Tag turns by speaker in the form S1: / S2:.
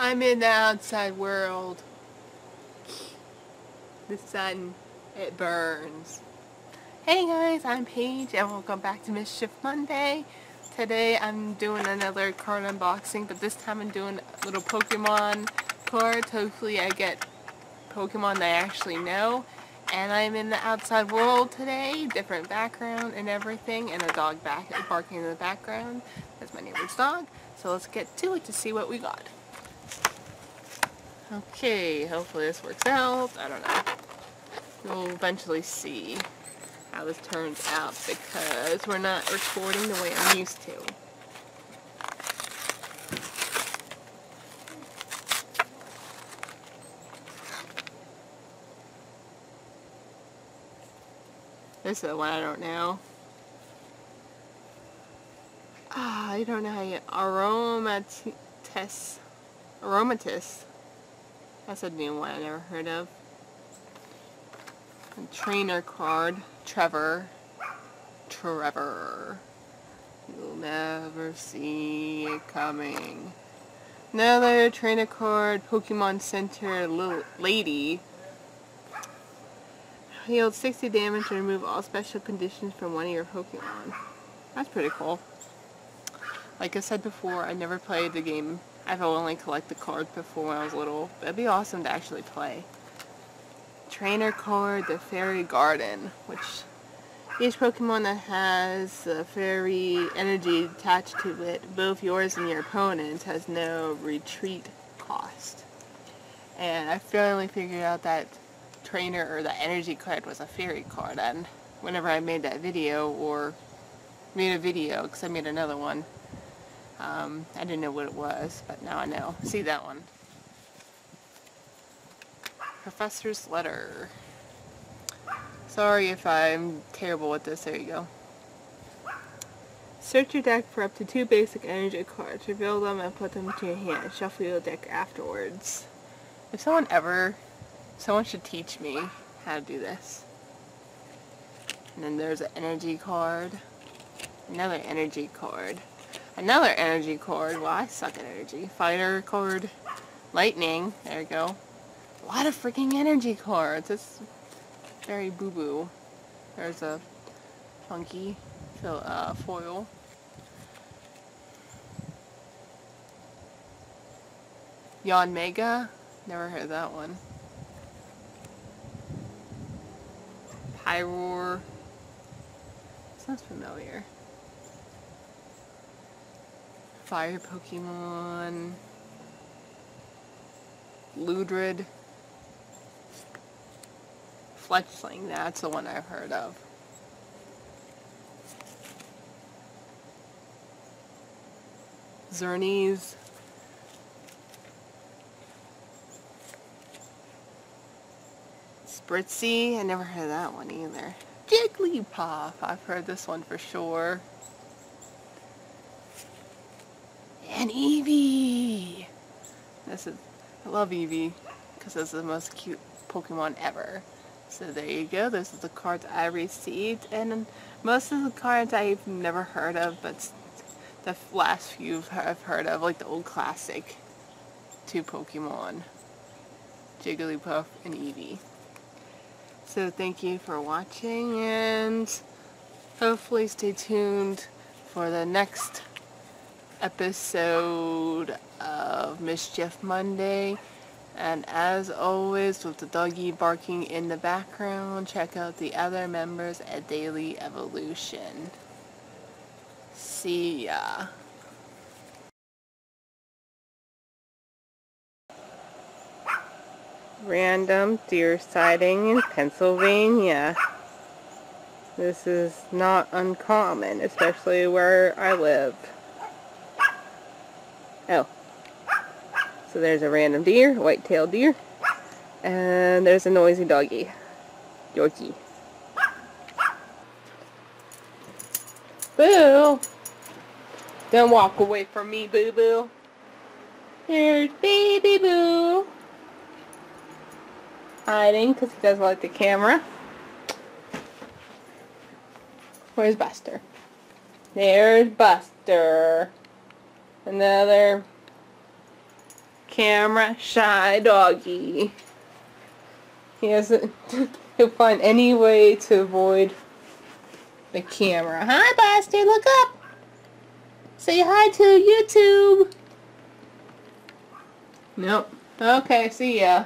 S1: I'm in the outside world. The sun, it burns. Hey guys, I'm Paige and welcome back to Mischief Monday. Today I'm doing another card unboxing, but this time I'm doing little Pokemon cards. Hopefully I get Pokemon that I actually know. And I'm in the outside world today, different background and everything, and a dog back barking in the background. That's my neighbor's dog. So let's get to it to see what we got. Okay, hopefully this works out. I don't know. We'll eventually see how this turns out because we're not recording the way I'm used to. This is the one I don't know. Ah, I don't know how you... Aromatisse. Aromatisse. That's a new one I never heard of. A trainer card. Trevor. Trevor. You'll never see it coming. Another trainer card. Pokemon Center little lady. Healed 60 damage and remove all special conditions from one of your Pokemon. That's pretty cool. Like I said before, I never played the game. I've only collected cards before when I was little. It'd be awesome to actually play. Trainer card, the Fairy Garden, which each Pokemon that has a fairy energy attached to it, both yours and your opponent's, has no retreat cost. And I finally figured out that trainer or the energy card was a fairy card and whenever I made that video or made a video because I made another one um, I didn't know what it was but now I know see that one professor's letter sorry if I'm terrible with this there you go Search your deck for up to two basic energy cards. Reveal them and put them to your hand. Shuffle your deck afterwards. If someone ever Someone should teach me how to do this. And then there's an energy card. Another energy card. Another energy card. Well, I suck at energy. Fighter card. Lightning. There you go. A lot of freaking energy cards. It's very boo-boo. There's a funky uh, foil. Yanmega. Never heard that one. Pyroar. Sounds familiar. Fire Pokemon. Ludred. Fletchling, that's the one I've heard of. Xerneas. Spritzee, I never heard that one either. Jigglypuff, I've heard this one for sure. And Eevee! This is, I love Eevee, because is the most cute Pokemon ever. So there you go, this is the cards I received, and most of the cards I've never heard of, but the last few I've heard of, like the old classic two Pokemon, Jigglypuff and Eevee. So thank you for watching and hopefully stay tuned for the next episode of Mischief Monday. And as always, with the doggy barking in the background, check out the other members at Daily Evolution. See ya. random deer sighting in Pennsylvania. This is not uncommon, especially where I live. Oh. So there's a random deer, white-tailed deer. And there's a noisy doggy. Yorkie. Boo! Don't walk away from me, boo-boo. Here's baby boo hiding because he doesn't like the camera. Where's Buster? There's Buster. Another camera. Shy doggy. He hasn't... he'll find any way to avoid the camera. Hi, Buster. Look up. Say hi to YouTube. Nope. Okay, see ya.